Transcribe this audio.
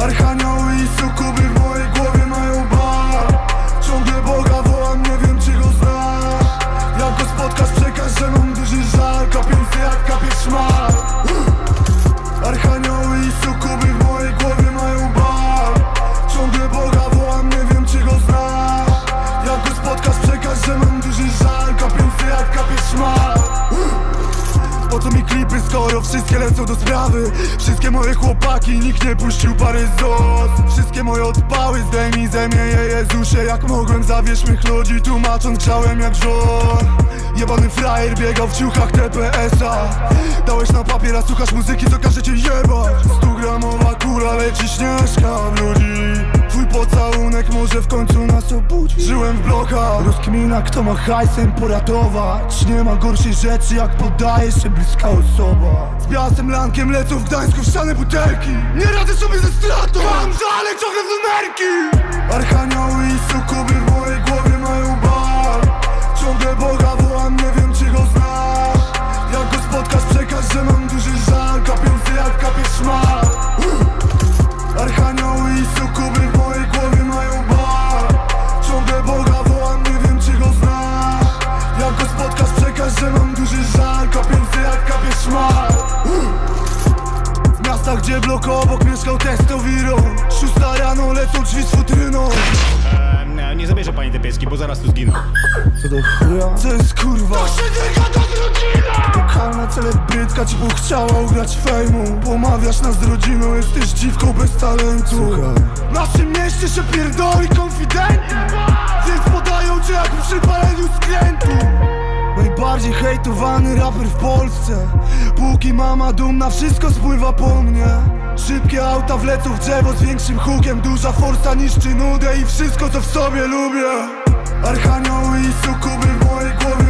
Archanioły i sukuby w mojej głowie co mi klipy, skoro wszystkie lecą do sprawy. Wszystkie moje chłopaki, nikt nie puścił pary zos Wszystkie moje odpały, zdejmij ze mnie je Jezusie. Jak mogłem, zawieź mych ludzi, tłumacząc grzałem jak żor. Jebany frajer biegał w ciuchach TPS-a Dałeś na papier, a słuchasz muzyki, co każe cię jebać końcu nas obudzić Żyłem w blokach, rozkmina kto ma hajsem poratować Nie ma gorszej rzeczy jak podaje się bliska osoba. Z białym lankiem lecą w Gdańsku w ściane butelki. Nie radzę sobie ze stratą, mam żale ciągle w numerki. Archanioły i sukuby duży żal Kapiący jak kapie szmal Z miasta, gdzie blok obok mieszkał testowiro Szósta rano lecą drzwi z futryną Eee, nie zabierze pani te pieski, bo zaraz tu zginą. Co do chuja? Co jest kurwa? To się dyga do rodzina! Lokalna celebrytka ci chciała ugrać fejmu Pomawiasz nas z rodziną, jesteś dziwką bez talentu W naszym mieście się pierdoli konfidenty Hejtowany raper w Polsce. Póki mama dumna, wszystko spływa po mnie. Szybkie auta wlecą w drzewo z większym hukiem. Duża forsa niszczy nudę i wszystko co w sobie lubię. Archanioły i sukuby w mojej głowie